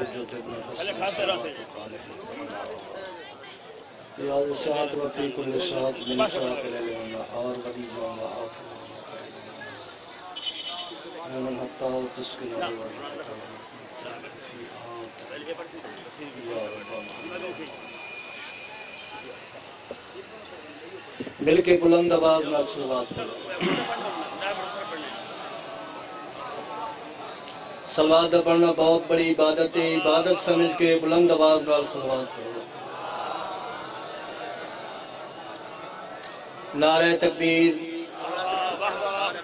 الحجة ابن الحسن وفي كل ساعة من ساعة الليل والنهار غريبا وعافا وكائدا الناس يا من حتى تسكنه ورحمته فيها يا رب مل کے بلند آواز نال صلوات پڑھو صلوات دا پڑھنا بہت بڑی عبادت ہے، عبادت سمجھ کے بلند آواز نال صلوات پڑھو نعرہ تکبیر۔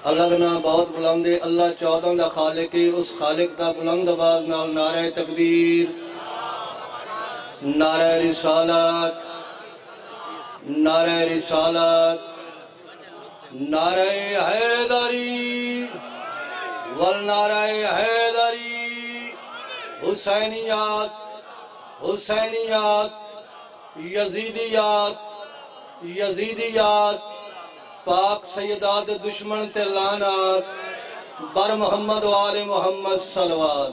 اللہ کا نام بہت بلند ہے، اللہ چودہ دا خالق ہے، اس خالق دا بلند آواز نال نعرہ تکبیر۔ نعرہ رسالت۔ نعرہ رسالت۔ نعرہ حیدری۔ والنعرہ حیدری۔ حسینیات حسینیات، یزیدیات یزیدیات، پاک سیدات دشمن تے لانات بر محمد و آل محمد صلوات۔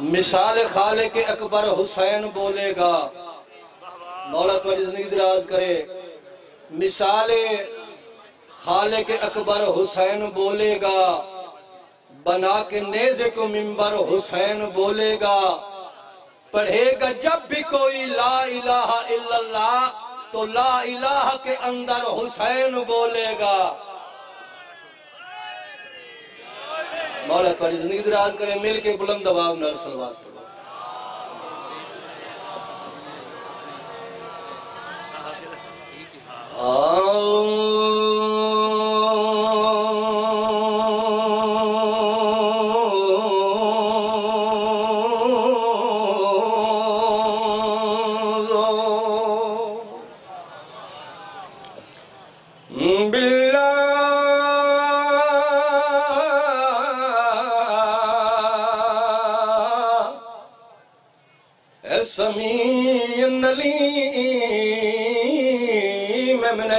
مثال خالق اکبر حسین بولے گا۔ مولا تمہاری زندگی دراز کرے۔ مثال خالق اکبر حسین بولے گا۔ بنا کے نیزے کو ممبر حسین بولے گا۔ پڑھے گا جب بھی کوئی لا الہ الا اللہ تو لا الہ کے اندر حسین بولے گا۔ مولا تمہاری زندگی دراز کرے، مل کے بلند آواز نال صلوات پڑھو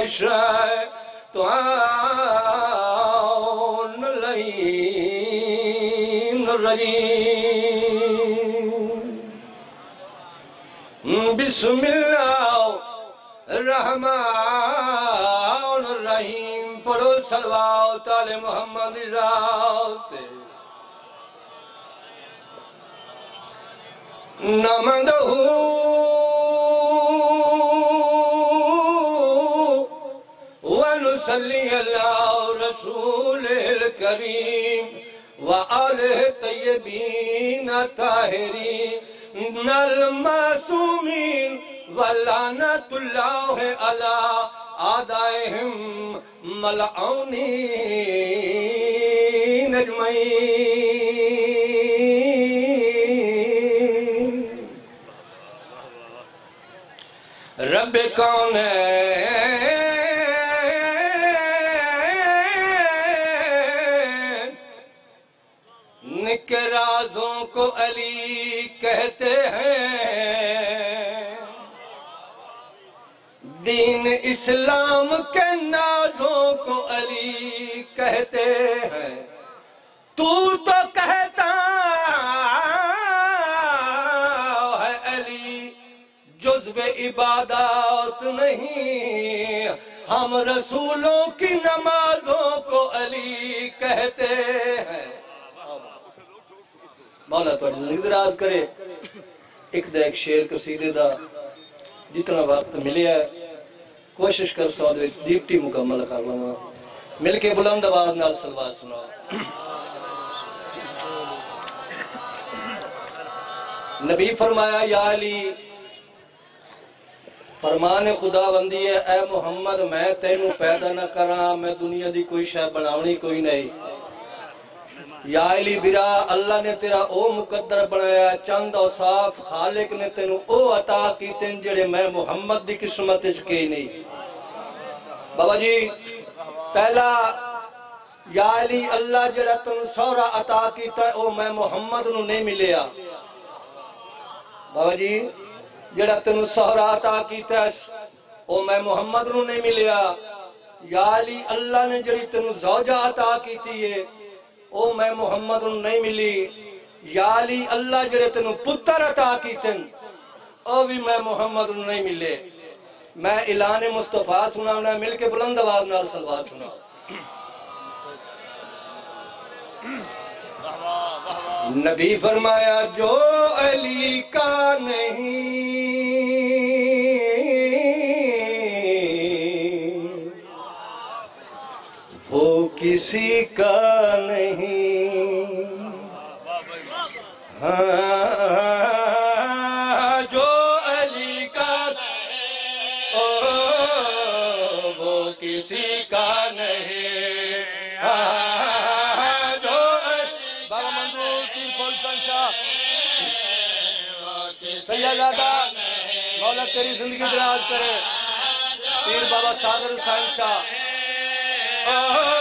النليم من الشيطان بسم الله الرحمن الرحيم پڑھو صلوات علی محمد ذات نمده ونصلي على رسول الكريم وآله الطيبين الطاهرين المعصومين ولعنة الله على أعدائهم ملعونين أجمعين رب کون ہے؟ کو علی کہتے ہیں۔ دین اسلام کے نازوں کو علی کہتے ہیں۔ تو تو کہتا ہے علی، جزو عبادات نہیں۔ ہم رسولوں کی نمازوں کو علی کہتے ہیں۔ مولا تو زندگی دراز کرے۔ ایک دا ایک شیر قصیدے دا جتنا وقت ملے ہے، کوشش کر سو دے ڈیپٹی مکمل کر لما مل کے بلند آواز نال سلوات سنا نبی فرمایا، یا علی، فرمان خدا بندی ہے، اے محمد، میں تینوں پیدا نہ کرا میں دنیا دی کوئی شے بناونی کوئی نہیں۔ یا علی برا، اللہ نے تیرا او مقدر بنایا، چند او صاف خالق نے تینوں او عطا کی تین جڑے میں محمد دی قسمت اچ کے نہیں۔ بابا جی پہلا یا علی، اللہ جڑا تن سورا عطا کیتا ہے، او میں محمد نو نہیں ملیا۔ بابا جی جڑا تنو سہرا عطا کیتا ہے، او میں محمد نو نہیں ملیا۔ یا علی، اللہ نے جڑی تنو زوجہ عطا کیتی ہے او میں محمد ان نہیں ملی۔ یا علی اللہ جڑے تینوں پتر عطا کیتن، او بھی میں محمد ان نہیں ملے۔ میں اعلان مصطفیٰ سنا ہونا مل کے بلند آواز نال سلوات سنا نبی فرمایا، جو علی کا نہیں کسی کا نہیں۔ ہاں جو علی کا او وہ کسی کا نہیں۔ ہاں، جو علی- بابا منظور کی فلسن شاہ سیدادہ مولا تیری زندگی دراز کرے۔ پیر بابا صادر حسین شاہ۔ ہاں،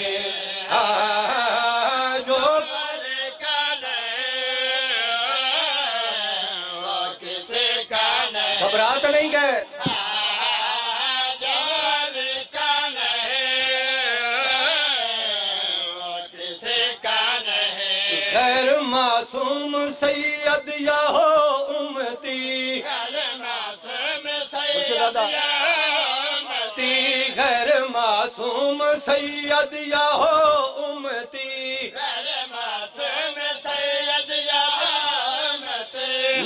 معصوم سید یا ہو امتی تی غیر معصوم سید یا ہو امتی۔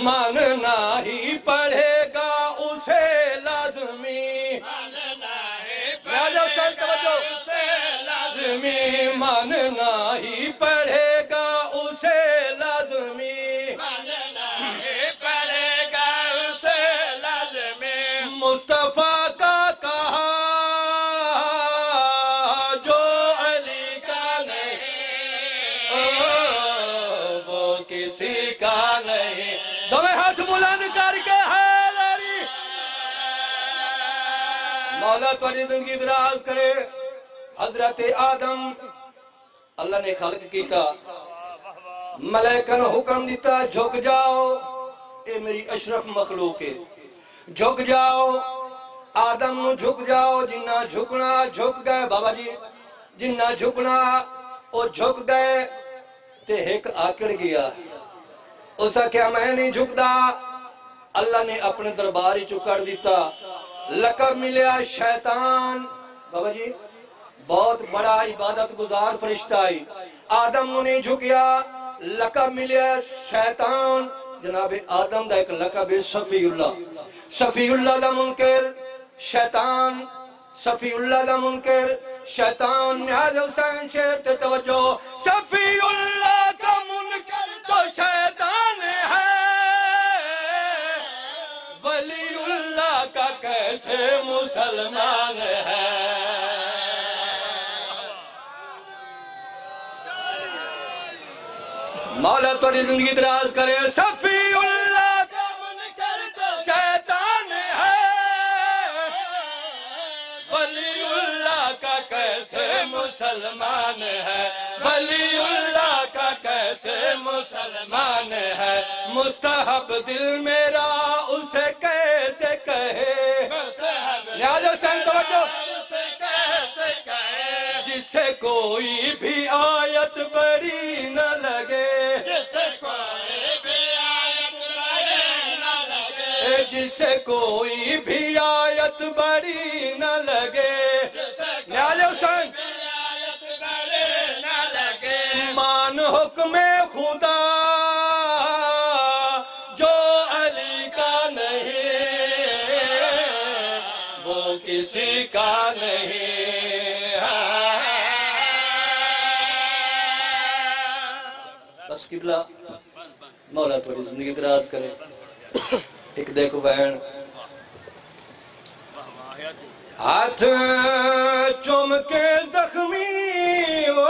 ماننا ہی پڑھے گا اسے لازمی۔ توجہ۔ لازمی ماننا ہی پڑھے مصطفیٰ کا کہا، جو علی کا نہیں، وہ کسی کا نہیں۔ دمیں ہاتھ بلند کر کے حیدری مولا تھوڑی زندگی دراز کرے۔ حضرت آدم، اللہ نے خلق کیتا۔ ملیکن حکم دیتا، جھک جاؤ۔ اے میری اشرف مخلوق ہے۔ جھک جاؤ۔ آدم نو جھک جاؤ جنہ جھکنا جھک گئے بابا جی جنہ جھکنا او جھک گئے تے ایک آکڑ گیا اسا کیا میں نہیں جھکدا اللہ نے اپنے دربار ہی چکڑ دیتا لقب ملیا شیطان بابا جی بہت بڑا عبادت گزار فرشتہ آئی آدم نو نہیں جھکیا لقب ملیا شیطان جناب آدم دا ایک لقب ہے صفی اللہ صفی اللہ دا منکر شیطان صفی اللہ دا منکر، شیطان نہاد حسین شیر تے توجہ، صفی اللہ کا منکر تو شیطان ہے۔ ولی اللہ کا کیسے مسلمان ہے؟ مولا توڑی زندگی دراز کرے، صفی مسلمان ہے۔ ولی اللہ کا کیسے مسلمان ہے؟ مستحب دل میرا اسے کیسے کہے؟ لہذا حسین توجہ جس کوئی بھی آیت بڑی نہ لگے۔ جس سے کوئی بھی آیت بڑی نہ لگے۔ لہذا حسین مان حکم خدا، جو علی کا نہیں، وہ کسی کا نہیں۔ بس قبلہ، مولا تھوڑی زندگی دراز کرے۔ ایک دیکھو بہن، ہاتھ چوم کے زخمی وہ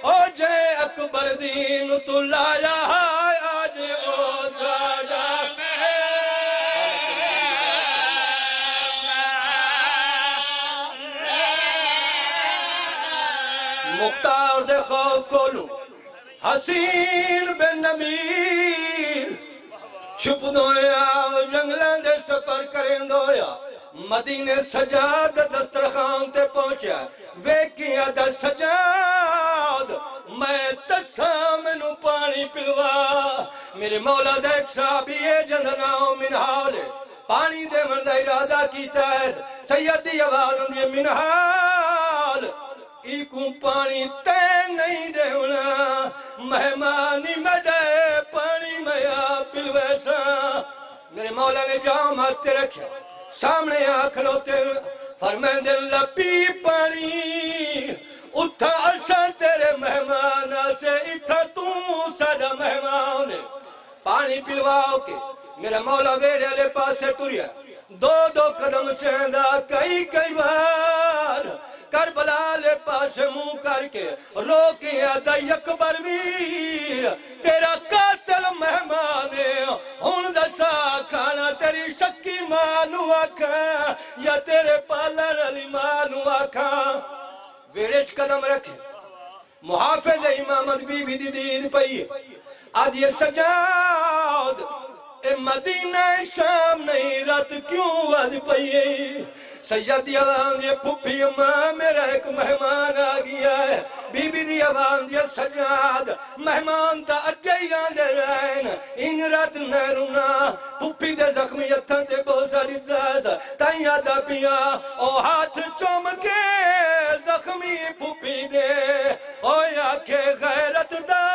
او جے اکبر زین تو لایا آج او ساڈا مختار دے خوف کولو حسین بن نمیر۔ چھپ دویا جنگلان دے سفر کریں دویا۔ مدینے سجاد دسترخان تے پہنچیا۔ ویکیا دا سجاد۔ میں تسامنو پانی پلوا۔ میرے مولا دیکھ صحابی جندناؤ منحال پانی دے من دا ارادہ کیتا ہے۔ سیدی آواز اندی منحال ایکوں پانی تے نہیں دے ہونا مہمانی میں دے پانی میں آپ پلویسا میرے مولا نے جام ہاتھ رکھا سامنے آنکھ لوتے فرمین دل لپی پانی۔ اتھا عرشا تیرے مہمان سے، اتھا تم ساڑا مہمان پانی پلواؤ کے، میرا مولا ویڑے لے پاسے ٹوریا دو دو قدم چہندہ کئی کئی بار۔ کربلا لے پاس منہ کر کے روکیا دا یکبر ویر۔ تیرا قاتل مہمان ہون دسا، کھانا تیری شکی مانو آکھا یا تیرے پالن علی مانو آکھا ویڑے چھ قدم رکھے۔ محافظ امامت بی بی دی دید پئی۔ آدھی سجاد اے مدینہ شام نہیں رات کیوں آج پئی سیدی آوان دیا پھپی اماں میرا ایک مہمان آگیا ہے بی بی دی آوان دیا سجاد مہمان تا اگئی آندے رہن ان رات نیرونا پھپی دے زخمی اتھان تے بہت ساری داز تائیں یادا پیا او ہاتھ چوم کے زخمی پھپی دے او کے غیرت جے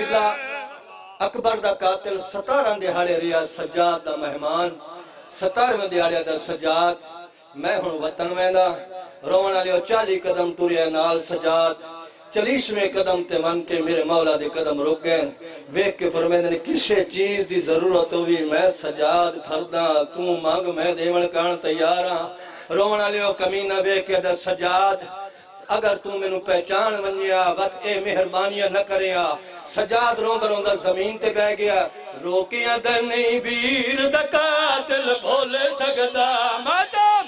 بس اکبر دا قاتل ستارہ دہاڑے ریا سجاد دا مہمان ستارہ دہاڑے دا سجاد۔ میں ہوں وطن ویندہ روان علیہ چالی قدم توریا نال سجاد۔ چلیش قدم تے من کے میرے مولا دے قدم رک گئے ویک کے فرمیدے نے، کسے چیز دی ضرورت ہوئی، میں سجاد تھردہ تو مانگ میں دیون کان تیاراں روان علیہ کمینہ ویک کے دا سجاد اگر تو میں نو پہچان ونیا وقت اے مہربانیاں نہ کریا سجاد روندہ روندہ زمین تے بہ گیا روکیاں دے نہیں ویر دا قاتل بھولے سگدا مادام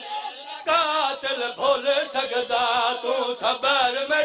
قاتل بھولے سگدا تو صبر میں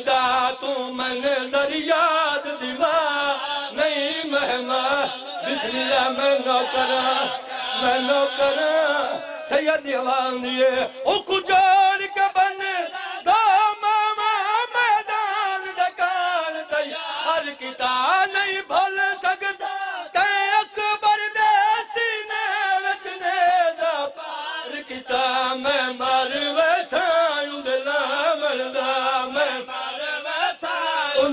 دا تو من ذریعات دیوا نہیں مہمان بسم اللہ میں نوکرا میں نوکرا سید دیوان دیئے او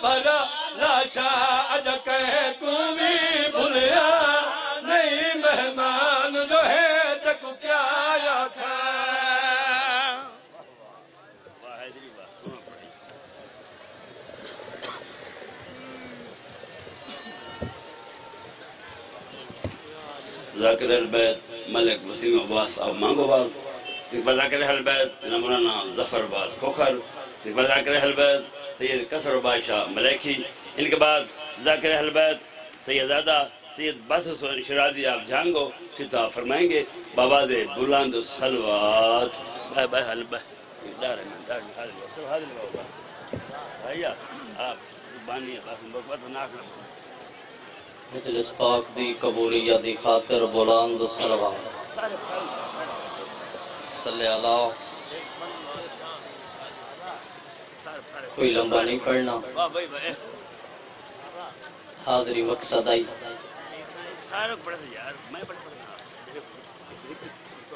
خون بھرا لاشا اج کہے تو بھی بھولیا۔ نہیں مہمان جو ہے تکو کیا یا تھا ذاکر البیت ملک وسیم عباس اب مانگو بال تقبل ذاکر البیت نمرانا ظفر باز کھوکھر۔ تقبل ذاکر البیت سید کسر بادشاہ ملیکی ان کے بعد ذاکر البیت سید زادہ سید باسس شرازی آپ جھانگو خطاب فرمائیں گے۔ باباز بلند سلوات۔ بھائی بھائی حل بھائی دار ہے دار ہے سب حاضر بابا۔ بھائیا آپ بانی قاسم بکوت ناک نہ مجلس پاک دی قبولیت دی خاطر بلند سلوات۔ صلی اللہ کوئی لمبا نہیں پڑھنا۔ حاضری مقصد آئی۔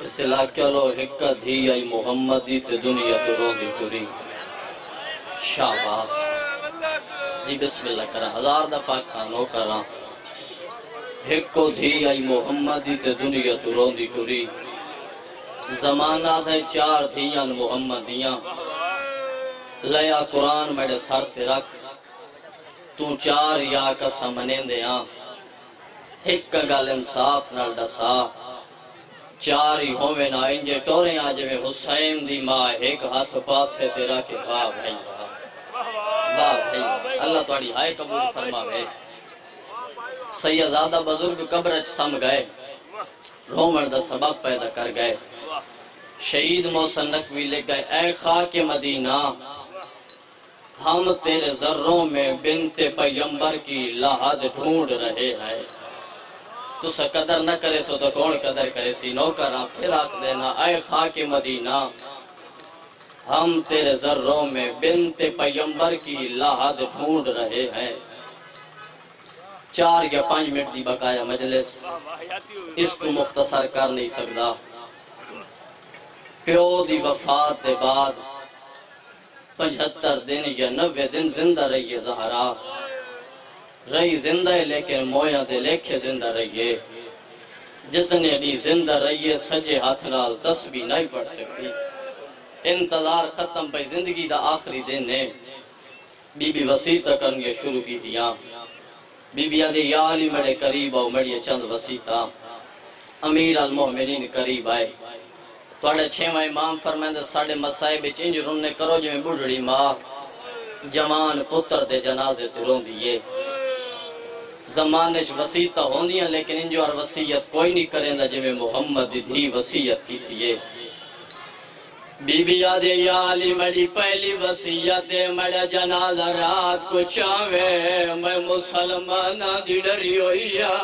اس علاقے لو ہکا دھی آئی محمد دی تے دنیا تو رو دی ٹری شاباس جی بسم اللہ کرا۔ ہزار دفعہ کھانو کرا ہکو دھی آئی محمد دی تے دنیا تو رو دی ٹری زمانہ دے چار دھیاں محمد دیاں لیا قرآن میرے سر تے رکھ۔ تو چار یا قسم دیا ایک گل انصاف نال دسا۔ چار ہی ہووے نا، انجے ٹورے آ جویں حسین دی ماں ایک ہاتھ پاسے تے رکھ کے واہ بھائی واہ۔ بھائی اللہ تہاڈی ہائے قبول فرماوے۔ سیدزادہ بزرگ قبر وچ سم گئے۔ رومن دا سبب پیدا کر گئے۔ شہید محسن نقوی لے گئے۔ اے خاک مدینہ۔ ہم تیرے ذروں میں بنت پیمبر کی لحد ڈھونڈ رہے ہیں۔ تو سا قدر نہ کرے سو تو کون قدر کرے سی نو کرا پھر آکھ دینا، اے خاک مدینہ۔ ہم تیرے ذروں میں بنت پیمبر کی لحد ڈھونڈ رہے ہیں۔ چار یا پانچ منٹ دی بقایا مجلس۔ اس کو مختصر کر نہیں سکتا۔ پیو دی وفات دے بعد پچھتر دن یا نوے دن زندہ رہی ہے زہرا۔ رہی زندہ ہے لیکن مویا دے لیکھے زندہ رہی ہے جتنے بھی زندہ رہی ہے سجے ہاتھ نال تسبیح نہیں پڑھ سکتی۔ انتظار ختم پہ زندگی دا آخری دن ہے۔ بی بی وسیطہ کرنگے شروع کی دیا بی بی آدھے یا علی میرے قریب آؤ میری چند وسیطہ امیر المومنین قریب آئے۔ توڑے چھویں امام فرمائندے ساڑھے مسائب بچ انج رونے کرو جو میں بڑھڑی ماں جوان پتر دے جنازے تے رون دیئے زمانے چ وسیطہ ہوندیاں لیکن انجو اور وسیعت کوئی نہیں کریں دا جو میں محمد دی دھی وسیعت کی تیئے بی بی آدھے یا علی میری پہلی وسیعت ہے جنازہ رات کو چاوے میں مسلمانہ دی ڈری ہوئیا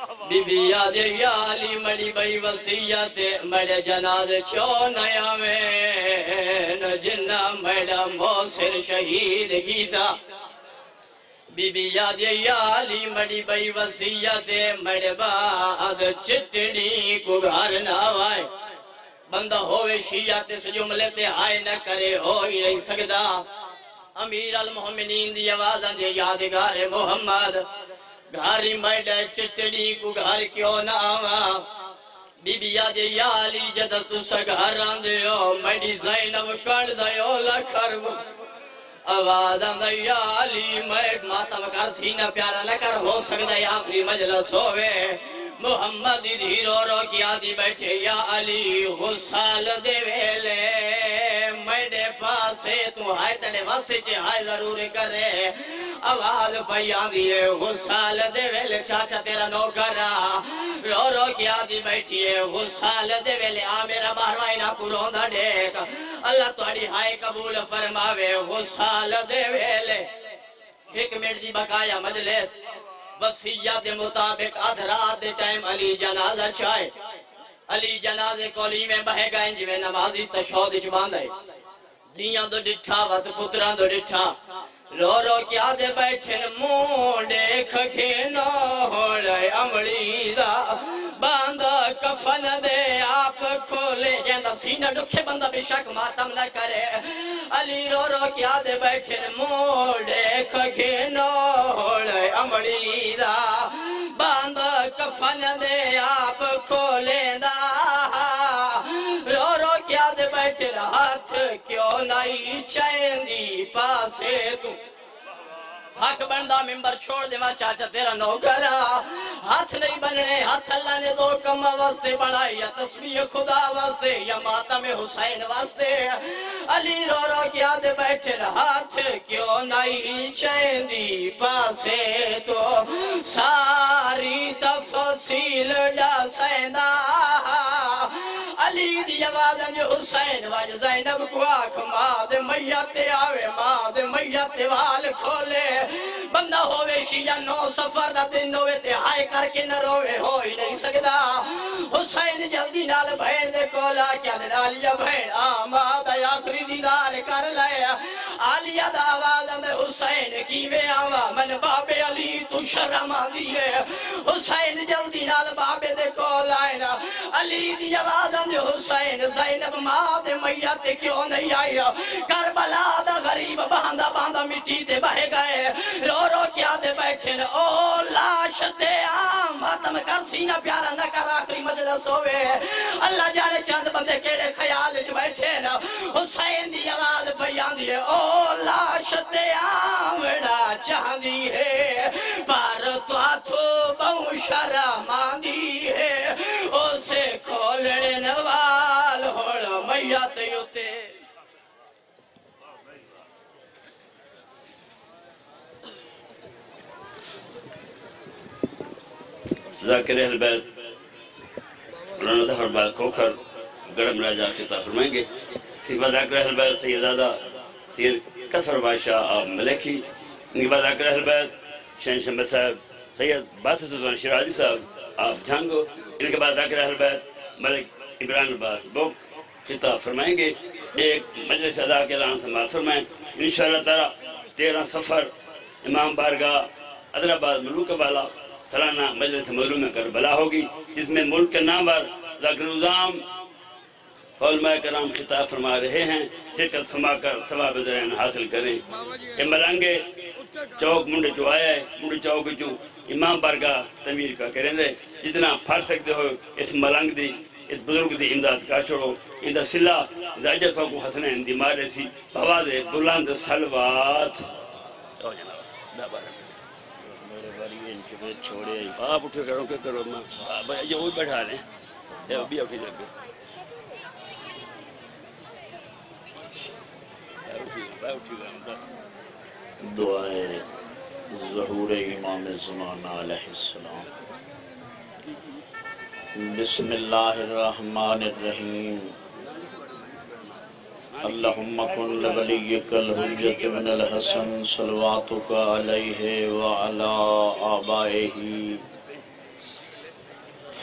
بی بی یاد یا علی مڑی بئی وسیعت مڑے جناز چو نیا وین، جنہ مڑا موسر شہید گیتا۔ بی بی یاد یا علی مڑی بئی وسیعت مڑے بعد چٹڑی کو گھر نہ آئے بندہ ہوئے شیعت اس جملے تے آئے نہ کرے، ہو ہی نہیں سکدا امیر المحمنین دی آوازاں دے یادگار محمد۔ گھاری میڈا چٹڑی کو گھر کیوں نہ آوا بی بی آدھے یا علی جد تسا گھر آندے ہو میڈی زینب کڑ دیو لکھر آواز آندے یا علی میڈ ماتم کر سینہ پیارا لکر ہو سکتا ہے آخری مجلس ہوئے محمد دی رو رو کی آدھی بیٹھے یا علی، غسال دے ویلے۔ پاسے تو ہائے تڑے واسے چے ہائے ضرور کرے۔ آواز پیان دیئے غسال دے ویلے چاچا تیرا نوکرا رو رو کیا دی بیٹھئے غسال دے ویلے آ، میرا باروائی نہ کروں ڈیک۔ اللہ توڑی ہائے قبول فرماوے، غسال دے ویلے۔ ایک منٹ دی بقایا مجلس۔ وسیعت دے مطابق ادھرات دے ٹائم علی جنازہ چاہے علی جنازے کولی میں بہے گئے جی میں نمازی تشہود چباندے دیاں دو ڈٹھا وط پتران دو ڈٹھا رو رو کیا دے بیٹھن مونڈے کھکھینو ہوڑے امڑی دا باندھا کفن دے آپ کھولے جیندہ سینہ ڈکھے بندہ بے شک ماتم نہ کرے علی رو رو کیا دے بیٹھن مونڈے کھکھینو ہوڑے امڑی دا باندھا کفن دے آپ کھولے دا پاسے تو حق بندہ ممبر چھوڑ دے ماں چاچا تیرا نوکرا ہاتھ نہیں بننے، ہاتھ اللہ نے دو کم واسطے بڑھائی یا تسبیح خدا واسطے، یا ماتم حسین واسطے۔ علی رو رو کیا دے بیٹھے ہاتھ، کیوں نہیں چیندی پاسے تو؟ ساری تفصیل ڈا سیندہ علی دی آواز جو حسین واج زینب کو آکھ ماں دے میت آوے، ماں دے میت وال کھولے۔ بندہ ہوئے شیعہ نو سفر دا دن ہوئے تے ہائے کر کے نہ روے ہوئی نہیں سکدا۔ حسین جلدی نال بھین دے کولا کیا دے آلیا بھین آ ماں آماد آخری دیدار کر لے۔ آلیا دا آواز اندر حسین کی آوا من باب علی تو شرم آدھیے حسین جلدی نال بابے دے کولا نا۔ علی دی آواز اندر حسین زینب ماں دے میت کیوں نہیں آئی کربلا دا غریب باندھا باندھا مٹی دے بہے گئے۔ رو رو کیا دے بیٹھن او لاش دے آم ختم کر، سینہ پیارا نہ کر، آخری مجلس ہوئے اللہ جانے چند بندے کیڑے خیال چ بیٹھے نا۔ حسین دی آواز بیان دیئے او لاش دے آم وڑا چاہ دی ہے۔ پر تو آتھو بہو شرم آندی ہے۔ اسے کھولنے نوال ہوڑا میت یوتے۔ ذاکر اہل بیت مولانا ظفر بعد کوکھر گرم راجہ خطاب فرمائیں گے۔ پھر ذاکر اہل بیت سید زادہ سید کسر بادشاہ آپ ملکی ان کے بعد ذاکر اہل بیت شہن شمبہ صاحب، سید باسط سلطان شیرازی صاحب آپ جھانگو۔ ان کے بعد ذاکر اہل بیت ملک عمران عباس بوک خطاب فرمائیں گے۔ ایک مجلس ادا کے اعلان سماعت فرمائیں۔ انشاءاللہ تعالی تیرہ سفر امام بارگاہ حیدرآباد ملوک والا سالانہ مجلس معلوم کربلا ہوگی، جس میں ملک کے نام پر ذاکر نظام علماء کرام خطاب فرما رہے ہیں، شرکت فرما کر ثواب درین حاصل کریں۔ یہ ملنگے چوک منڈے جو آیا ہے، منڈے چوک جو امام بارگاہ تعمیر کا کریں دے۔ جتنا پھر سکتے ہو اس ملنگ دی، اس بزرگ دی امداد کا چھوڑو ان دا سلا زائجت کو حسنین دی مارے سی۔ بواز بلند سلوات۔ چھوڑے آپ اٹھے کرو کہ کرو، میں یہ وہی بیٹھا لیں یہ بھی اٹھی لگے دعائے ظہور امام زمانہ علیہ السلام۔ بسم اللہ الرحمن الرحیم۔ اللہم کن لولیک الحجت من الحسن صلواتک علیہ وعلا آبائہی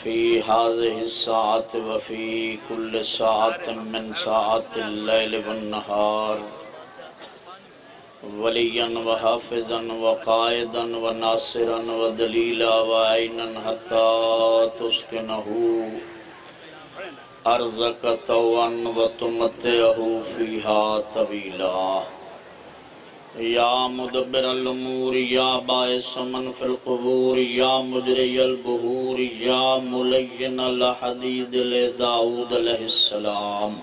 فی هذه الساعة وفي كل ساعة من ساعات الليل والنهار. وليا وحافظا وقائدا وناصرا ودليلا وعينا حتى تسكنه. أرضك طوعا وتمتعه فيها طويلا. یا مدبر الامور یا باعث من فی القبور یا مجری البہور یا ملین الحدید لداود علیہ السلام.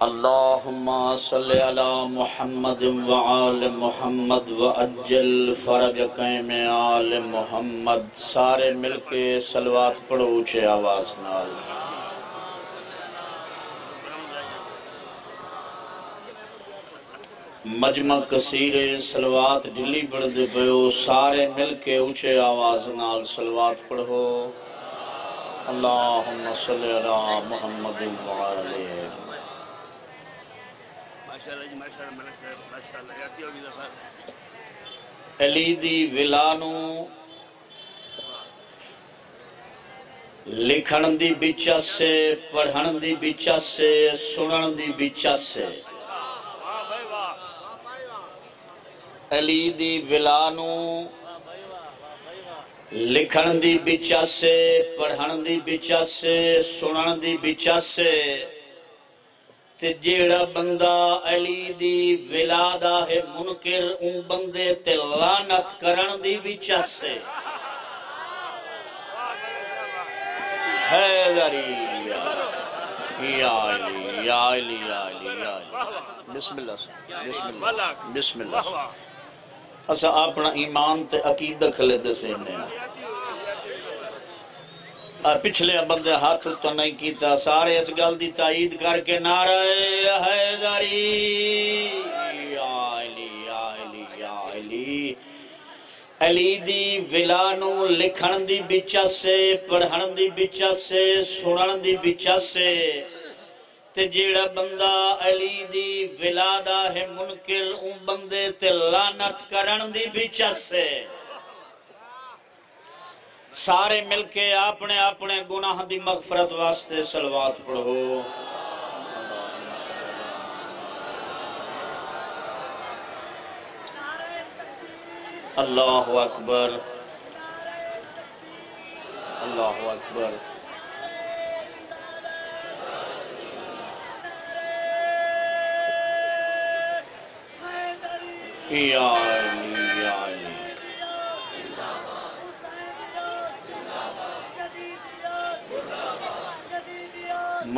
اللہم صلی علی محمد وعال محمد وعجل فرج قیم آل محمد، سارے مل کے سلوات پڑھو اچھے آواز نال۔ مجمع کثیر سلوات ڈلی پڑھ دے پیو سارے مل کے اونچے آواز نال سلوات پڑھو۔ اللہم صلی علی محمد وعلی علی دی ولانو لکھن دی بچا سے پڑھن دی بچا سے سنن دی بچا سے علی دی ولانو لکھن دی بچا سے پڑھن دی بچا سے سنن دی بچا سے تے جیڑا بندہ علی دی ولادہ ہے منکر اون بندے تے لعنت کرن دی بچا سے حیدری یا علی یا علی یا علی یا علی بسم اللہ بسم اللہ بسم اللہ سے اسا اپنا ایمان تے عقیدہ کھلے دے سینے اور پچھلے بندے ہاتھ تو نہیں کیتا، سارے اس گل دی تائید کر کے نعرہ حیدری۔ علی علی علی۔ علی دی ولانو لکھن دی بچا سے پڑھن دی بچا سے سنن دی بچا سے تے جیڑا بندہ علی دی ولادہ ہے منکر، اون بندے تے لعنت کرن دی بچا سے سارے مل کے اپنے اپنے گناہ دی مغفرت واسطے سلوات پڑھو اللہ اکبر اللہ اکبر یا علی یا علی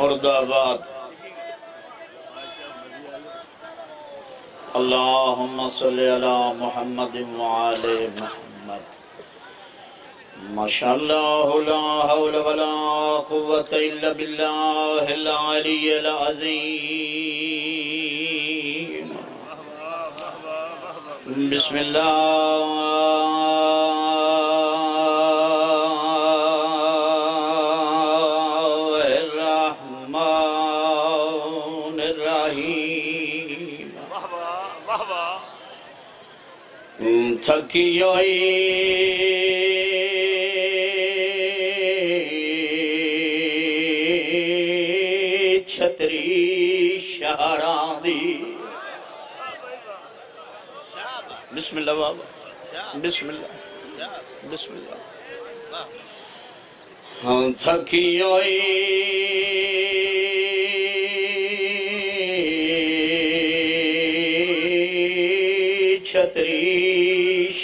مرد آباد اللہم صلی علی محمد وعلی محمد۔ ماشاءاللہ لا حول ولا قوة الا باللہ العلی العظیم۔ بسم اللہ۔ ہوئی چھتری شہران دی بسم اللہ بابا بسم اللہ بسم اللہ ہاں تھکی ہوئی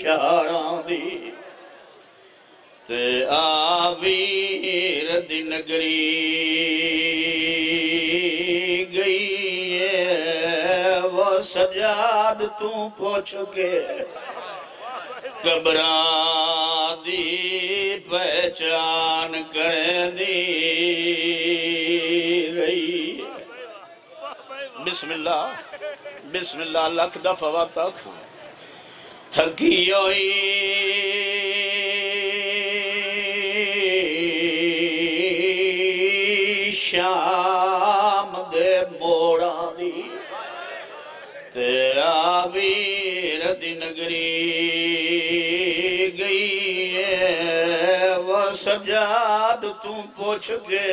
چھتری شہران دی تے آویر دی نگری گئی ہے وہ سجاد تو پوچھ کے قبران دی پہچان کر دی رہی بسم اللہ بسم اللہ لکھ دفعہ تک تھکی ہوئی۔ شام دے موڑا دی۔ تے آویر دی نگری گئی ہے۔ وہ سجاد تو پوچھ کے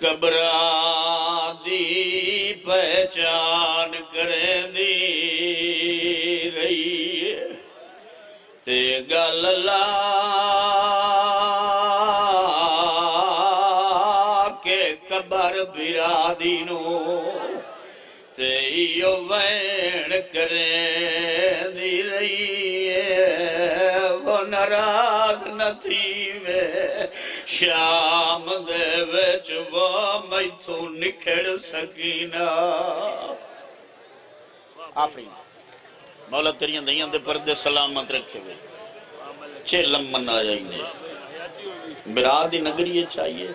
قبران دی پہچان کریں دی۔ تے گل لا کے قبر برادی نو تے ایو وین کریں دی رہی وہ نراز نہ وے شام دے وچ وہ میتھو نکھڑ سکینہ۔ آفرین۔ مولا تیریاں دیاں دے پردے سلامت رکھے ہوئے۔ چھے لمن آ جائینے۔ برادی نگریے چاہیے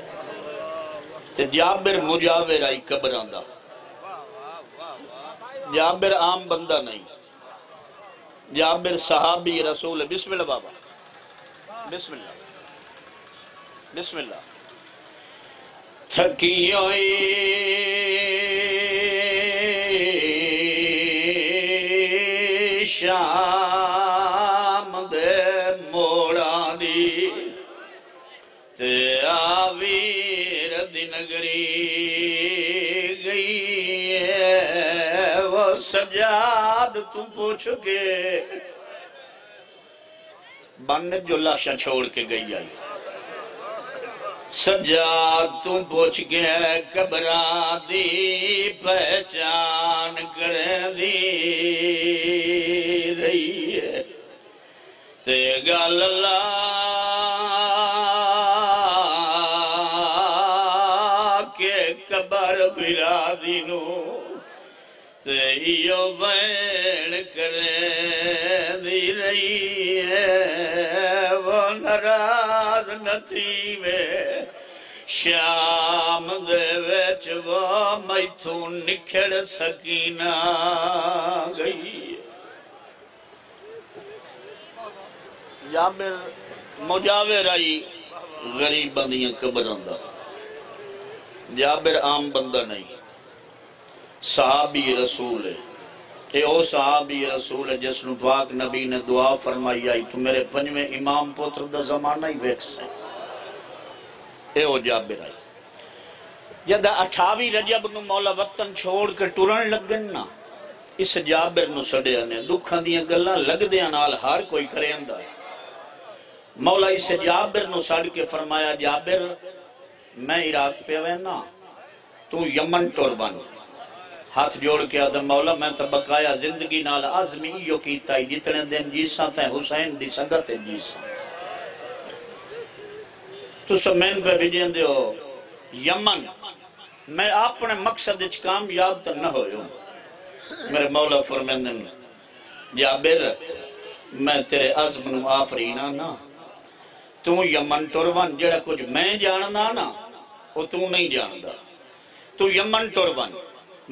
تے جابر مجاور آئی قبران دا۔ جابر عام بندہ نہیں۔ جابر صحابی رسول بسم اللہ بابا۔ بسم اللہ۔ بسم اللہ۔ تھکی ہوئی۔ شام گئی ہے۔ وہ سجاد تم پوچھ کے بن جو لاشا چھوڑ کے گئی آئی۔ سجاد تم پوچھ کے قبران دی پہچان کر دی رہی ہے۔ تے گل اللہ بھرا دینو بین کرے دی رہی ہے وہ نراز نتھی میں شام دے ویچ وہ میتھوں نکھڑ سکینہ گئی جابر مجاور آئی غریب بندیاں قبروں دا جابر عام بندہ نہیں صحابی رسول ہے۔ کہ او صحابی رسول ہے، جس نو پاک نبی نے دعا فرمائی، آئی تو میرے پنجویں امام پوتر دا زمانہ ہی ویک سے اے او جابر آئی، جدہ اٹھاوی رجب نو مولا وطن چھوڑ کے ٹورن لگ گن نا، اس جابر نو سڑے نے دکھاں دیاں گلاں لگ دیاں نال ہر کوئی کرے اندہ ہے۔ مولا اس جابر نو سڑ کے فرمایا، جابر، میں عراق پہ وینا، تو یمن ٹور بن۔ ہاتھ جوڑ کے آدم مولا، میں تو بقایا زندگی نال عزمی یو کیتا ہی، جتنے دن جیسا تے حسین دی سنگت ہے جیسا تو سمین پہ بھیجیں دے ہو۔ یمن، میں اپنے مقصد اچھ کامیاب تو نہ ہوئے میرے مولا فرمیندن جابر میں تیرے عزم نو آفرینا نا تو یمن ٹورون جڑا کچھ میں جاننا نا وہ تو نہیں جاندا۔ تو یمن ٹورون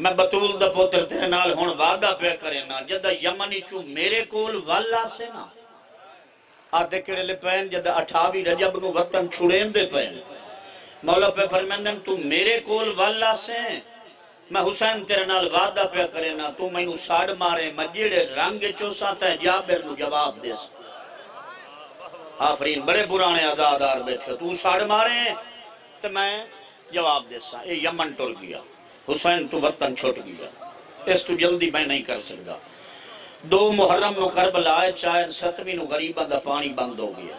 میں بطول دا پوتر تیرے نال ہون وعدہ پہ کرے نا، جدہ یمنی چو میرے کول والا سے نا، آدھے کڑے لے پہن جدہ اٹھاوی رجب نو وطن چھوڑین دے پہن مولا پہ فرمندن تو میرے کول والا سے۔ میں حسین تیرے نال وعدہ پہ کرے نا، تو میں نو ساڑ مارے مجیڑے رنگ چوسا تے جابر نو جواب دے سا آفرین، بڑے برانے آزادار بیٹھے تو ساڑ مارے تو میں جواب دے سا اے یمن ٹول گیا۔ حسین تو وطن چھوٹ گیا۔ اس تو جلدی میں نہیں کر سکتا۔ دو محرم نو کربلا آئے چاہے ستویں نو غریبہ دا پانی بند ہو گیا۔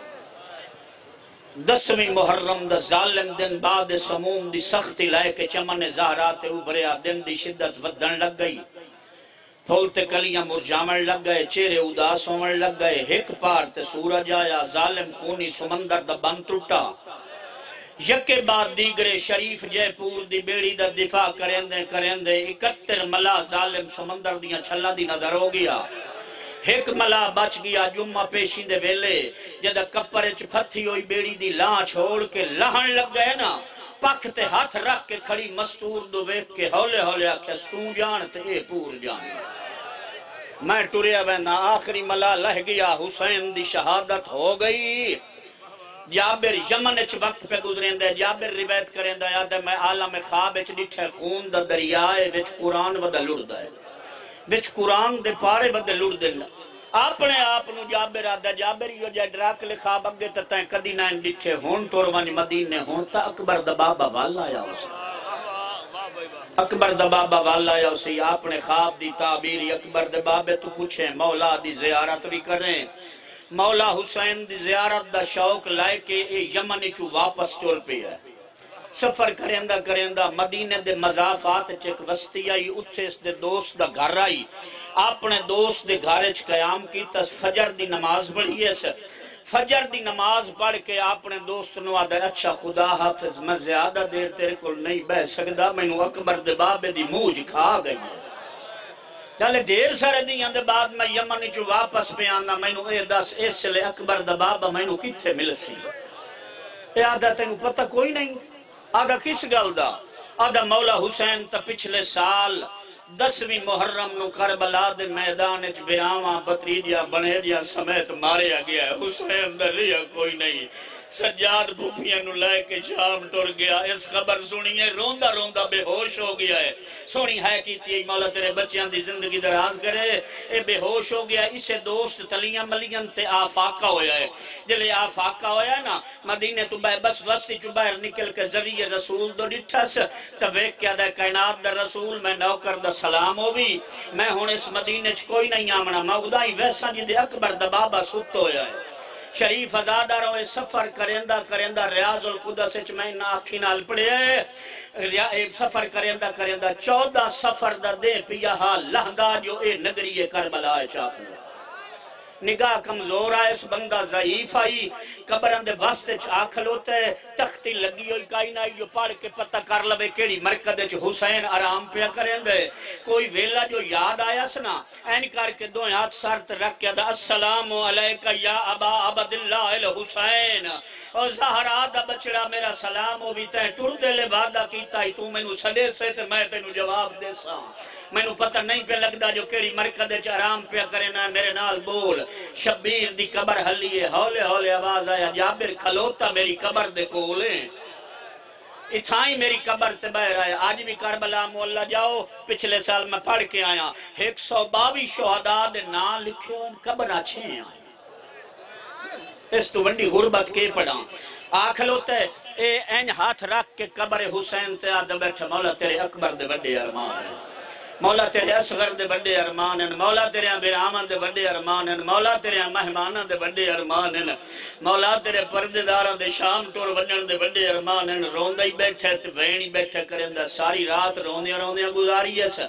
دسویں محرم دا ظالم دن بعد سموم دی سختی لائے کے چمن زہرات ابھریا، دن دی شدت ودن لگ گئی۔ پھولتے کلیاں مرجامن لگ گئے، چہرے اداس ہومن لگ گئے۔ ہک پار تے سورج آیا، ظالم خونی سمندر دا بند ٹوٹا۔ یکے بعد دیگرے شریف جے پور دی بیڑی دا دفاع کرندے کرندے اکتر ملا ظالم سمندر دیاں چھلا دی نظر ہو گیا۔ ایک ملا بچ گیا جمعہ پیشی دے ویلے، جدہ کپرچ پتھی ہوئی بیڑی دی لان چھوڑ کے لہن لگ گئے نا پک تے ہاتھ رکھ کے کھڑی مستور دو ویک کے ہولے ہولے آکھے ستون جان تے اے پور جان۔ میں ٹوریا بہنا آخری ملا لہ گیا، حسین دی شہادت ہو گئی۔ جابر یمن اچ وقت پہ گزرین دے جابر روایت کریں دا یاد ہے میں عالم خواب اچ ڈٹھے خون دا دریائے وچ قرآن ودا لڑ دا ہے۔ وچ قرآن دے پارے بدے لڑ دینا اپنے آپ نو جابر آدھا جابر یو جائے ڈراک لکھا بگے تتائیں کدی نائن ڈٹھے ہون توروانی مدینے ہون تا اکبر دبابا والا یا اسے اکبر دبابا والا یا اسے اپنے خواب دی تعبیری اکبر دبابے تو پوچھیں مولا دی زیارت بھی کریں۔ مولا حسین دی زیارت دا شوق لائے کے اے یمن چو واپس چول پہ ہے۔ سفر کرندہ کرندہ مدینہ دے مضافات چک وستی آئی، اتھے اس دے دوست دا گھر آئی۔ اپنے دوست دے گھارج قیام کی تس فجر دی نماز پڑھی ہے فجر دی نماز پڑھ کے اپنے دوست نو آدھا اچھا خدا حافظ، میں زیادہ دیر تیرے کو نہیں بہ سکدا میں نو اکبر دے بابے دی موج کھا گئی ہے۔ جالے دیر سارے دیاں دے بعد میں یمن جو واپس پہ آنا میں نو اے دس، اس لے اکبر دے بابا میں نو کتھے مل سی؟ اے آدھا تینو پتہ کوئی نہیں۔ آدھا کس گل دا؟ آدھا مولا حسین تا پچھلے سال دسویں محرم نو کربلا دے میدان اچ بیاواں بتریجا بنیجا سمیت ماریا گیا۔ حسین دا ریا کوئی نہیں۔ سجاد بھوپیاں نو لے کے شام ٹر گیا۔ اس خبر سنیے، روندا روندا بے ہوش ہو گیا ہے۔ سونی ہے کیتی ہے مولا تیرے بچیاں دی زندگی دراز کرے۔ اے بے ہوش ہو گیا، اسے دوست تلیاں ملیاں تے آفاقہ ہویا ہے۔ جلے آفاقہ ہویا ہے نا، مدینے تو بے بس وستی چو باہر نکل کے ذریعے رسول دو ڈٹھا سے تویک کیا دے کائنات دا رسول، میں نوکر دا سلام ہو بھی۔ میں ہون اس مدینے چ کوئی نہیں آمنا مغدائی ویسا جی دے اکبر دا بابا ست ہویا ہے۔ شریف ازادہ روئے سفر کرندہ کرندہ، ریاض القدس اچ میں نہ آکھی نال پڑے۔ سفر کرندہ کرندہ، چودہ سفر دا دے پیا حال، لہنگا جو اے نگری کربلا چاہتا نگاہ کمزور آئے اس بندہ ضعیف آئی، قبران دے بستے چاہ کھلوتے، تختی لگی ہوئی کائی نائی جو پاڑ کے پتہ کر لبے کیڑی مرکد چ حسین آرام پیا کریں دے۔ کوئی ویلا جو یاد آیا سنا، این کر کے دو ہاتھ سرت رکھ کے دا السلام علیکہ یا ابا عبداللہ الحسین۔ او زہرا دا بچڑا میرا سلام ہو بھی تے ٹر دے لے وعدہ کیتا ہی تو میں نو سدے سے تے میں تے نو جواب دے سا میں نو پتہ نہیں پہ لگدا جو کیڑی مرکد چ آرام پیا کرے نا میرے نال بول شبیر دی قبر حلیے ہولے ہولے آواز آیا جابر کھلوتا میری قبر دے کولیں اتھائیں میری قبر تے بہر آیا آج بھی کربلا مولا جاؤ پچھلے سال میں پڑھ کے آیا ایک سو باوی شہداء دے نا لکھے ان قبر اچھے آئے اس تو ونڈی غربت کے پڑھا آکھلوتے اے این ہاتھ رکھ کے قبر حسین تے آدھا بیٹھا مولا تیرے اکبر دے بڑے ارمان ہیں مولا تیرے اصغر دے بڑے ارمان ہیں، مولا تیرے بیرامن دے بڑے ارمان ہیں، مولا تیرے مہمانہ دے بڑے ارمان ہیں، مولا تیرے پردیداراں دے شام ٹور ونجن دے بڑے ارمان ہیں روندہ ہی بیٹھے تے وینی بیٹھے کریں دا، ساری رات روندیاں روندیاں گزاری ہے سا۔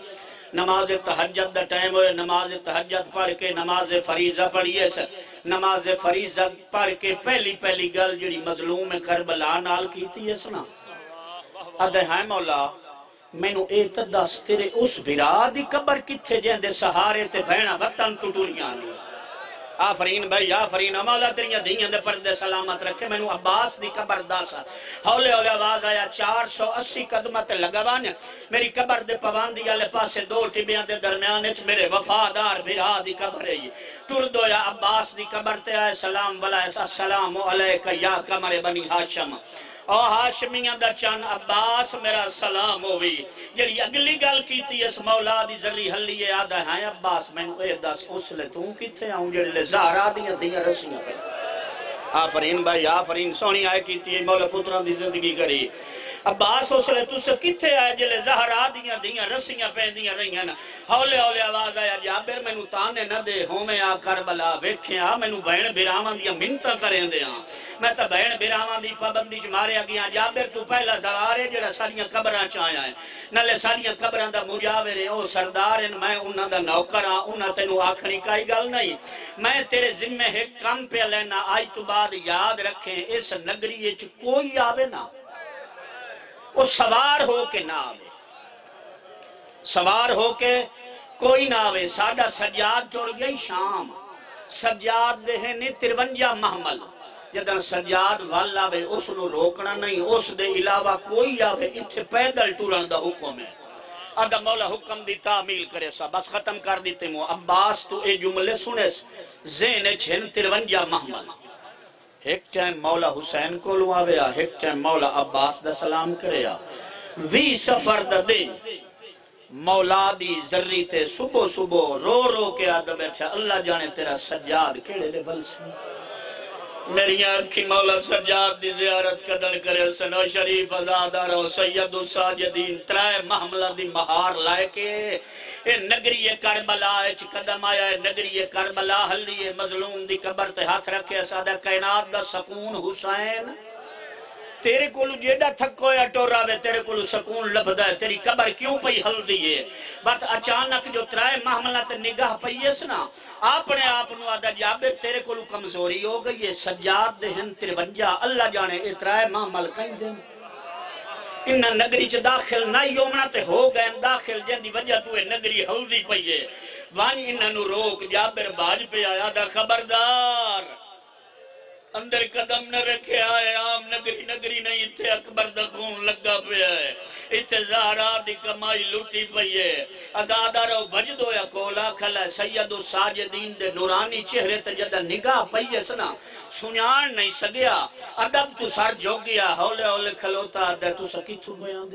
نماز تحجد دا ٹائم ہوئے، نماز تحجد پڑھ کے نماز فریضہ پڑھیے سا۔ نماز فریضہ پڑھ کے پہلی پہلی گل جڑی مظلوم کربلا نال کیتی ہے سنا۔ ادھے ہیں مولا مینو اے تدس تیرے اس بھرا دی قبر کتھے جہندے سہارے تے بہنا وطن ٹوٹوریاں نہیں آفرین بھائی آفرین مولا تیریاں دیاں دے پردے سلامت رکھے۔ مینو عباس دی قبر داسا ہولے ہولے آواز آیا، چار سو اسی قدمت لگوان۔ میری قبر دے پوان پواندی آلے پاسے دو ٹبیاں دے درمیان اچ میرے وفادار بھرا دی قبر ہے۔ ٹر دو یا عباس دی قبر تے آئے، سلام والا ایسا السلام علیکہ یا کمر بنی ہاشم۔ او ہاشمیاں دا چان عباس میرا سلام ہوئی۔ جڑی اگلی گل کیتی اس مولا دی ذری حلی آدھا ہے عباس میں اے دس، اس لے توں کیتے آؤں جڑے لے زہرا دیاں دیاں رسیاں پہ آفرین بھائی آفرین سونی آئے کیتی مولا پتران دی زندگی کری۔ عباس اس لے تو سے کتھے آئے جلے زہرا دیاں دیاں رسیاں پہندیاں رہیاں نا؟ ہولے ہولے آواز آیا، جابر میں نو تانے نہ دے ہوں میں آ کربلا ویکھیں آ میں نو بہن بیرامان دیا منتہ کریں دے آن میں تا بہن بیرامان دی پابندی چ ماریا گیا، جابر تو پہلا زوارے جڑا ساریاں قبراں چ آیا ہے۔ نلے ساریاں قبراں دا مجاور ہے، او سردار ہیں میں انہاں دا نوکر ہاں انہاں تینو آکھنی کائی گل نہیں۔ میں تیرے ذمہ ایک کام پہ لینا، آج تو بعد یاد رکھیں، اس نگری وچ کوئی آوے نہ وہ سوار ہو کے نہ آوے۔ سوار ہو کے کوئی نہ آوے۔ ساڑھا سجاد جوڑ گئی شام۔ سجاد دے نے ترونجا محمل۔ جدن سجاد وال آوے، اس نو روکنا نہیں، اس دے علاوہ کوئی آوے۔ اتھے پیدل ٹورن دا حکم ہے۔ اگا مولا حکم دی تعمیل کرے سا، بس ختم کر دیتے مو۔ عباس تو اے جملے سنے زین چھن ترونجا محمل۔ ایک ٹائم مولا حسین کو لو آویا ایک ٹائم مولا عباس دا سلام کریا۔ وی سفر دا دے مولا دی ذری تے صبح صبح رو رو کے آدھا بیٹھا اللہ جانے تیرا سجاد کیڑے دے بل سن میری آنکھی مولا سجاد دی زیارت قدر کرے سنو شریف ازادار و سید ساجدین ترائے محملہ دی مہار لائے کے۔ اے نگری کربلا اچ قدم آیا، اے نگری کربلا حلی مظلوم دی قبر تے ہاتھ رکھے سادہ کائنات دا سکون حسین۔ تیرے کولو جیڑا تھکو یا ٹورا وے تیرے کولو سکون لبدا ہے، تیری قبر کیوں پئی ہل دیئے بات اچانک جو ترائے محملہ تے نگاہ پئیے سنا، اپنے آپ نو آدھا جی، جابر تیرے کولو کمزوری ہو گئی ہے، سجاد دے ہن ترونجا، اللہ جانے اے ترائے محمل کہیں دیں انہا نگری چ داخل نہ یومنا تے ہو گئے، داخل جن دی وجہ تو اے نگری ہل دی پئیے وانی انہا نو روک، جابر باج پہ آیا دا خبردار۔ اندر قدم نہ رکھے آئے، عام نگری نگری نہیں، اتھے اکبر دا خون لگا پہ ہے۔ اتھے زہرا دی کمائی لوٹی پئی ہے۔ ازادہ رو بجدو یا کولا کھلا سید و ساجدین دے نورانی چہرے تے جدہ نگاہ پئی ہے سنا، سنیان نہیں سگیا۔ ادب تو سر جو گیا ہولے ہولے کھلوتا دے تو سکی تو بیان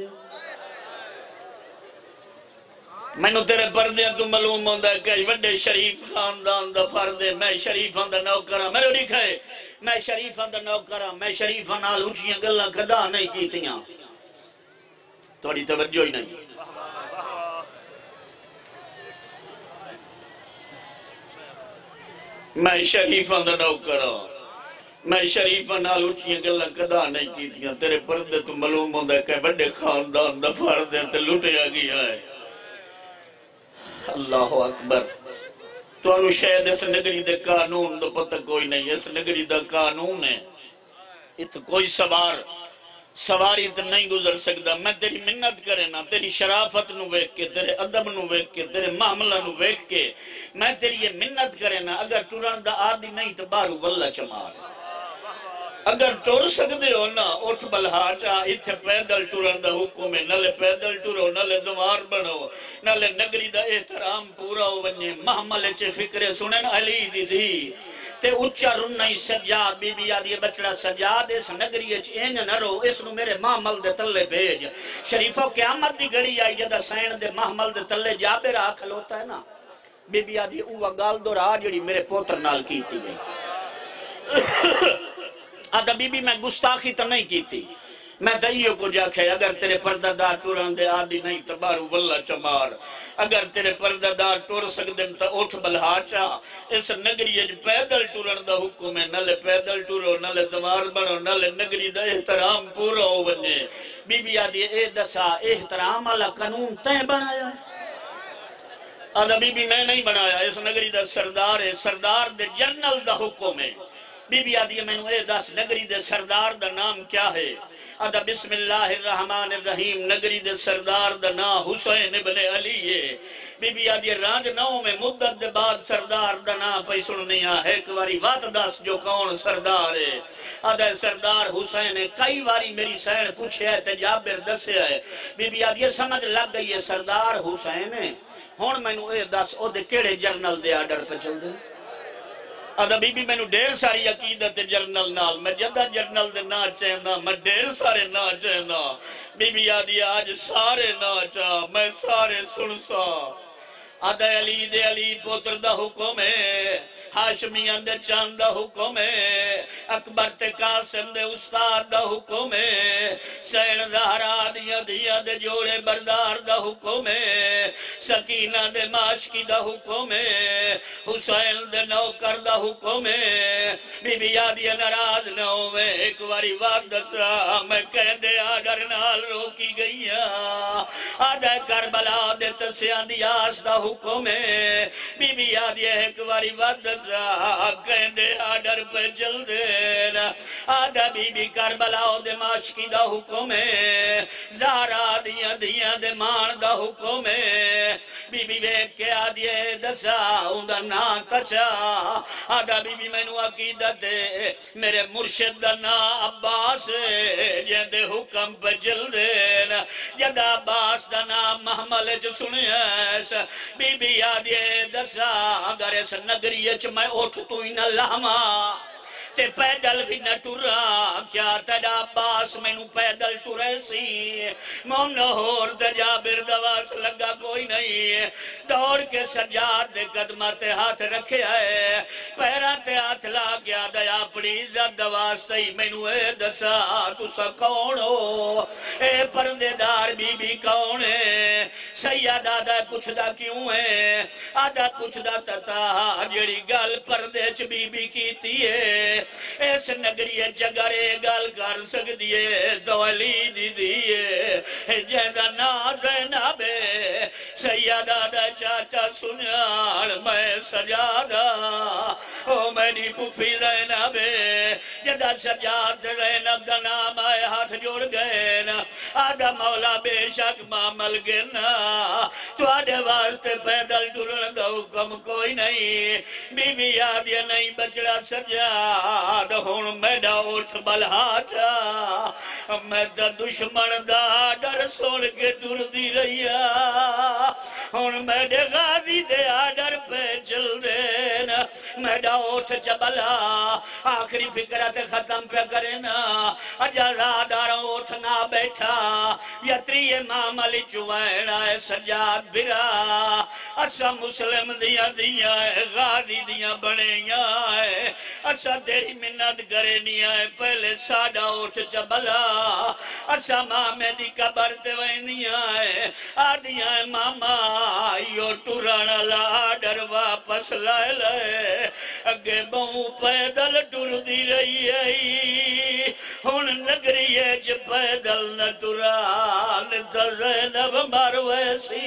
دے مینو تیرے پردے تو معلوم ہوندا ہے کہ وڈے شریف خاندان دا فرد ہے میں شریفاں دا نوکر ہاں میرے لکھا ہے میں شریفاں دا نوکر ہاں میں شریفاں نال اونچیاں گلاں کدا نہیں کیتیاں تھوڑی توجہ ہی نہیں میں شریفاں دا نوکر ہاں میں شریفاں نال اونچیاں گلاں کدا نہیں کیتیاں تیرے پردے تو معلوم ہوندا ہے کہ وڈے خاندان دا فرد ہے تے لٹیا گیا ہے اللہ اکبر۔ تو انو شاید اس نگری دے قانون دو پتہ کوئی نہیں، اس نگری دا قانون ہے۔ ات کوئی سوار، سواری تو نہیں گزر سکتا میں تیری منت کرے نا، تیری شرافت نو ویک کے، تیرے ادب نو ویک کے، تیرے معاملہ نو ویک کے، میں تیری یہ منت کرے نا، اگر ٹوران دا آدھی نہیں تو بارو واللہ چمار۔ اگر ٹور سکتے ہو نا، اٹھ بلہا چاہ اتھے پیدل ٹورن دا حکم ہے نلے پیدل ٹورو نلے زوار بنو نلے نگری دا احترام پورا ہو بنجے محمل چے فکرے سنن علی دی دی تے اچھا رنائی سجاد بی بی آدھی بچڑا سجاد اس نگری اچ این نہ رو، اس نو میرے محمل دے تلے بھیج۔ شریفو قیامت دی گھڑی آئی جدہ سین دے محمل دے تلے جابر آکھل ہوتا ہے نا۔ بی بی آدھی اوہ گال دو راہ جڑی میرے پوتر نال کی تھی گئی آدھا بی بی میں گستاخی تو نہیں کی تھی میں دائیوں کو جاکھے اگر تیرے پردہ دار ٹوران دے آدھی نہیں تو بارو واللہ چمار۔ اگر تیرے پردہ دار ٹور سکدن تو اٹھ بلہا چاہ اس نگری اج پیدل ٹورن دا حکم ہے، نلے پیدل ٹورو نلے زمار بنو، نلے نگری دا احترام پورا ہو بنے۔ بی بی آدھی اے دسا، احترام والا قانون تین بنایا؟ ہے آدھا بی بی میں نہیں بنایا۔ اس نگری دا سردار ہے، سردار دے جنرل دا حکم ہے۔ بی بی آدھی میں نے دس نگری دے سردار دا نام کیا ہے؟ آدھا بسم اللہ الرحمن الرحیم، نگری دے سردار دا نام حسین ابن علی ہے۔ بی بی آدھی رانج نو میں مدت دے بعد سردار دا نام پہ سننی ہے ایک واری وات دس جو کون سردار ہے۔ آدھا سردار حسین ہے کئی واری میری سین پوچھے ہے تجابر دسے ہے۔ بی بی آدھی سمجھ لگ گئی ہے، سردار حسین۔ ہے ہون میں نے دس او دے کیڑے جرنل دے آڈر پہ چل دے۔ آدھا بی بی میں ڈیر ساری عقیدت جرنل نال میں جدہ جرنل دے نا میں ڈیر سارے نا چاہنا بی بی آدھی آج سارے نا چاہ میں سارے سنسا آدھے علی دے علی پوتر دا حکم ہے حاشمیان دے چاند دا حکم ہے اکبر تے قاسم دے استاد دا حکم ہے سین زہرا دیا دیا دے جوڑے بردار دا حکم ہے سکینہ دے ماشکی دا حکم ہے حسین دے نوکر دا حکم ہے بی بی آدھی نراز نو میں ایک واری وقت دسا میں کہہ دے آڈر نال روکی گئی آدھا کربلا دے تسیان دی آس دا حکم ہے بی بی آدھی ایک واری وقت دسا کہہ دے آڈر پہ چل دے آدھا بی بی کربلا دے ماشکی دا حکم ہے زارا دیا دیا دے مان دا حکم ہے بی بی بیک کے آدھی دسا اندر نا تچا آدھا بی بی میں نو عقیدت ہے میرے مرشد دا نا عباس ہے جہدے حکم پہ جل دینا جدہ عباس دا نا محمل جو سنے ایسا بی بی آدھی دسا اگر اس نگری میں اٹھ تو ہی نہ لاما تے پیدل بھی نہ ٹورا کیا تیرا عباس میں نو پیدل ٹورے سی مون نہور دا جابر دواس لگا کوئی نہیں دوڑ کے سجاد دے قدمہ تے ہاتھ رکھے آئے پیرا تے ہاتھ لا گیا دیا اپنی عزت دواس تی میں نو اے دسا تو سا کون ہو اے پردے دار بی بی کون ہے سیاد آدھا کچھ دا کیوں ہے آدھا کچھ دا تتا جڑی گل پردے چ بی بی کیتی ہے اس نگری جگرے گل کر سکدیے دولی دی دیئے جہدہ ناز نابے سیدہ دا چاچا سنیار میں سجادہ۔ او میری پھپھی زینب جہدہ سجاد زینب دا نام آئے ہاتھ جوڑ گئے نا آدھا مولا بے شک معامل گنا تو آدھے واسطے پیدل ٹرن دا حکم کوئی نہیں بی بی آدھیا نہیں بچڑا سجاد ہون میڈا اٹھ بلہا چا میں دا دشمن دا ڈر سوڑ کے ٹر دی رہیا ہون میڈے غازی دے آڈر پہ چل دینا میڈا اٹھ چبلا آخری فکرت ختم پہ کرنا۔ اجا رادار نہ بیٹھا، یتری امام علی چوائڑا ہے سجاد برا۔ اسا مسلم دیا دیا ہے غازی دیا بنیاں ہے اسا تیری منت کرے نہیں آئے پہلے ساڑا اٹھ چبلا اسا مامے دی قبر تے وینیا ہے آدیا ہے ماما یو ٹورانا لا ڈر واپس لائے لائے اگے بہوں پیدل ٹور دی رہی ہے ہون نگری ہے چھ پیدل نہ ٹوران در زینب مار ویسی۔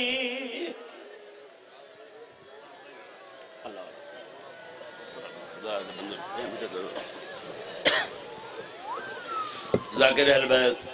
ذاکر اہل بیت